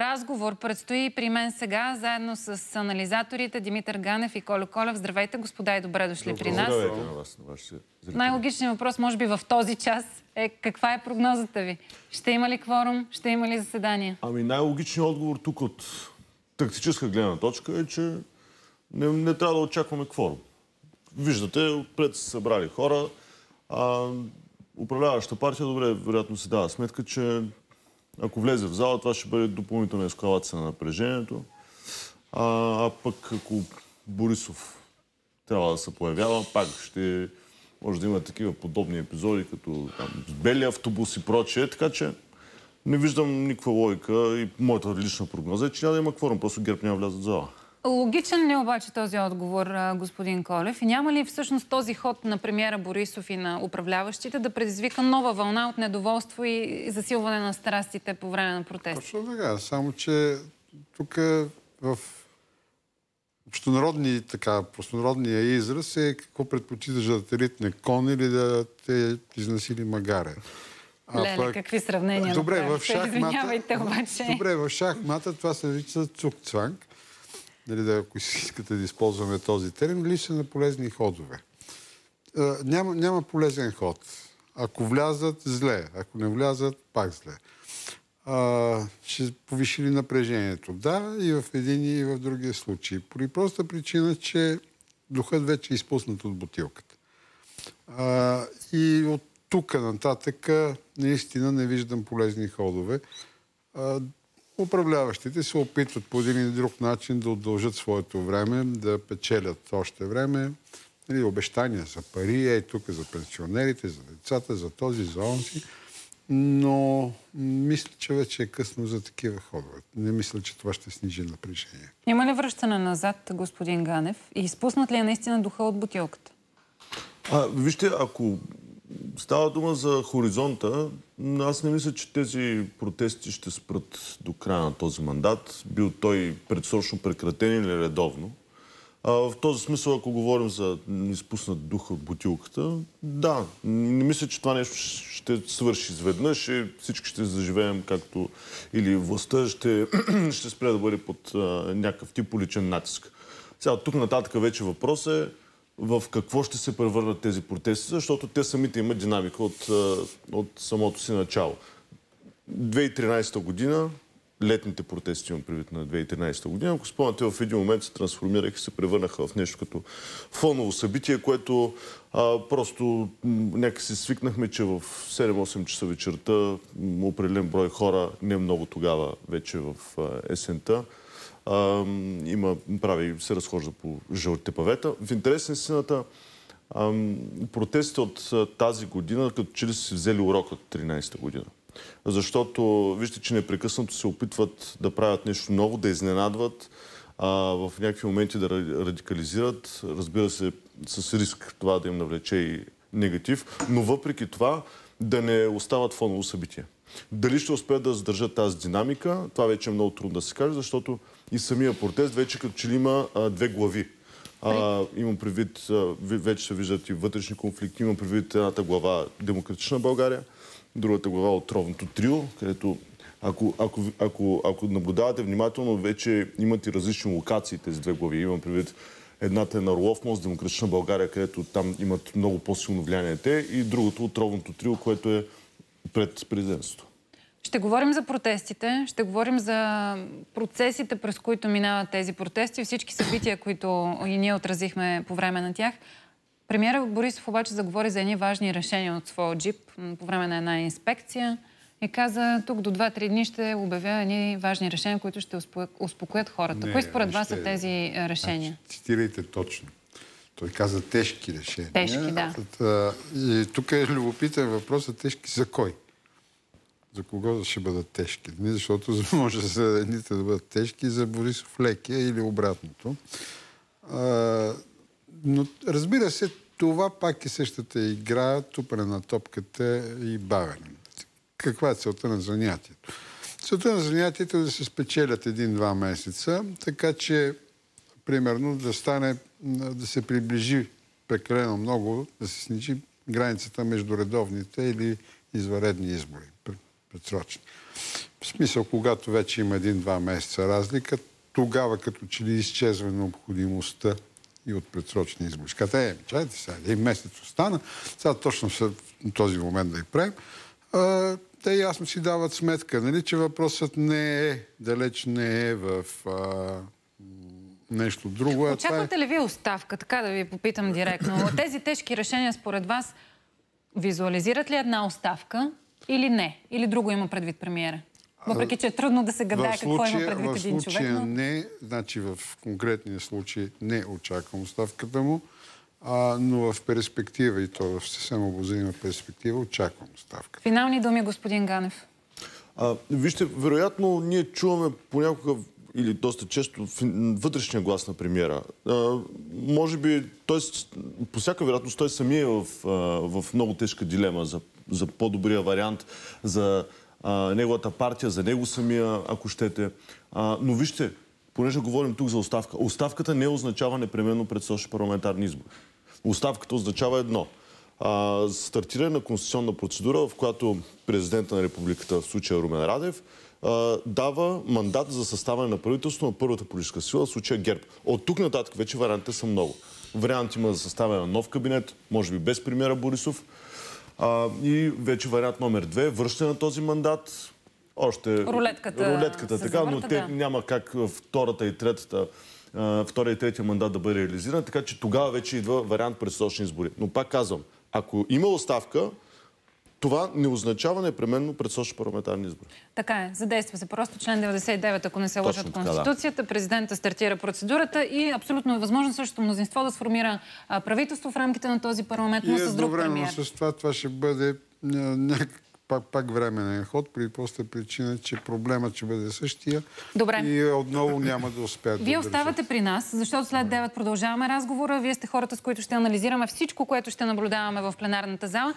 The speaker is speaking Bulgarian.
разговор предстои при мен сега, заедно с анализаторите Димитър Ганев и Колю Колев. Здравейте, господа, и добре дошли Добре, при нас. Здравейте на вас. Най-логичният въпрос, може би в този час, е каква е прогнозата ви? Ще има ли кворум? Ще има ли заседания? Ами най-логичният отговор тук от тактическа гледна точка е, че не, не трябва да очакваме кворум. Виждате, отпред са събрали хора. А, управляваща партия, добре, вероятно си дава сметка, че ако влезе в зала, това ще бъде допълнителна ескалация на напрежението. А, а пък ако Борисов трябва да се появява, пак ще може да има такива подобни епизоди, като там, с бели автобус и прочее, така че не виждам никаква логика и моята лична прогноза е, че няма да има кворум, просто ГЕРБ няма влязат в зала. Логичен ли е обаче този отговор, господин Колев? И няма ли всъщност този ход на премиера Борисов и на управляващите да предизвика нова вълна от недоволство и засилване на страстите по време на протест? Точно така. Само, че тук в общонародни, така, простонародния израз е какво предпочиташ да те ритне кон или да те изнасили магаре. А, Леле, пък... какви сравнения Добре, в шахмата... Извинявайте обаче. Добре, в шахмата това се нарича цукцванг. Нали, да, ако искате да използваме този термин, липса на полезни ходове. А, няма, няма полезен ход. Ако влязат, зле. Ако не влязат, пак зле. А, ще повиши ли напрежението? Да, и в един и в другия случай. Пори проста причина, че духът вече е изпуснат от бутилката. А, и от тук нататък наистина не виждам полезни ходове. А, управляващите се опитват по един или друг начин да удължат своето време, да печелят още време. Нали, обещания за пари, ей тук за пенсионерите, за децата, за този, за онзи. Но мисля, че вече е късно за такива ходове. Не мисля, че това ще снижи напрежение. Има ли връщане назад, господин Ганев? И изпуснат ли е наистина духа от бутилката? А, вижте, ако става дума за хоризонта, аз не мисля, че тези протести ще спрат до края на този мандат. Бил той предсрочно прекратен или редовно. А, в този смисъл, ако говорим за изпуснат духа от бутилката, да, не мисля, че това нещо ще свърши изведнъж и всички ще заживеем както или властта ще, ще спре да бъде под а, някакъв тип поличен натиск. Сега, тук нататък вече въпрос е в какво ще се превърнат тези протести, защото те самите имат динамика от, от самото си начало. 2013 година, летните протести имам предвид на 2013 година, ако спомняте, в един момент се трансформираха и се превърнаха в нещо като фоново събитие, което а, просто някакси свикнахме, че в 7-8 часа вечерта определен брой хора, не много тогава, вече в има, прави, се разхожда по жълтите павета. В интерес на истината, протестите от тази година, като че ли са си взели урок от 13-та година. Защото вижте, че непрекъснато се опитват да правят нещо ново, да изненадват, а, в някакви моменти да радикализират. Разбира се, с риск това да им навлече и негатив, но въпреки това да не остават фоново събитие. Дали ще успеят да задържат тази динамика, това вече е много трудно да се каже, защото и самия протест вече като че ли има а, две глави. А, имам предвид, а, вече се виждат и вътрешни конфликти, имам предвид едната глава Демократична България, другата глава от Ровното трио, където ако, ако, ако, ако наблюдавате внимателно, вече имат и различни локации тези две глави. Имам предвид едната е на Орлов мост, Демократична България, където там имат много по-силно влияние те и другото от Ровното трио, което е пред президентството. Ще говорим за протестите, ще говорим за процесите, през които минават тези протести, всички събития, които и ние отразихме по време на тях. Премьера Борисов обаче заговори за едни важни решения от своя джип по време на една инспекция и каза, тук до 2-3 дни ще обявя едни важни решения, които ще успокоят хората. Не, Кои според вас са тези е, решения? А, цитирайте точно. Той каза тежки решения. Тежки, да. И тук е любопитен въпрос, тежки за кой? За кого ще бъдат тежки? Не защото може за едните да бъдат тежки, за Борисов леки или обратното. А, но разбира се, това пак е същата игра, тупане на топката и бавене. Каква е целта на занятието? Целта на занятието е да се спечелят един-два месеца, така че, примерно, да стане, да се приближи прекалено много, да се снижи границата между редовните или изваредни избори предсрочни. В смисъл, когато вече има един-два месеца разлика, тогава като че ли изчезва необходимостта и от предсрочни избори. Кажете, е, чайте сега, един месец остана, сега точно в този момент да и правим. А, те ясно си дават сметка, нали, че въпросът не е, далеч не е в а, нещо друго. е... Очаквате ли вие оставка? Така да ви попитам директно. Тези тежки решения според вас визуализират ли една оставка или не? Или друго има предвид премиера? Въпреки, че е трудно да се гадае какво има предвид в един случая човек. Но... не, значи в конкретния случай не очаквам оставката му, а, но в перспектива, и то в съвсем обозрима перспектива, очаквам оставката. Финални думи, господин Ганев. А, вижте, вероятно ние чуваме понякога или доста често в- вътрешния глас на премиера. А, може би, т.е. по всяка вероятност той самия е в, а, в много тежка дилема за, за по-добрия вариант, за а, неговата партия, за него самия, ако щете. А, но вижте, понеже говорим тук за оставка, оставката не означава непременно предсрочни парламентарни избори. Оставката означава едно. А, стартиране на конституционна процедура, в която президента на републиката, в случая Румен Радев, дава мандат за съставане на правителство на първата политическа сила, в случая ГЕРБ. От тук нататък вече вариантите са много. Вариант има за съставяне на нов кабинет, може би без премиера Борисов. А, и вече вариант номер две, връщане на този мандат. Още Рулетката рулетката така, но те да. няма как втората и третата втория и третия мандат да бъде реализиран, така че тогава вече идва вариант предсрочни избори. Но пак казвам, ако има оставка, това не означава непременно предсрочни парламентарни избори. Така е, задейства се просто член 99, ако не се лъжа от така, да. Конституцията. Президента стартира процедурата и абсолютно е възможно същото мнозинство да сформира а, правителство в рамките на този парламент, но И с друг едновременно премиер. с това, това ще бъде някак пак, пак временен ход, при проста причина, че проблемът ще бъде същия Добре. и отново няма да успеят Вие да оставате при нас, защото след 9 продължаваме разговора. Вие сте хората, с които ще анализираме всичко, което ще наблюдаваме в пленарната зала.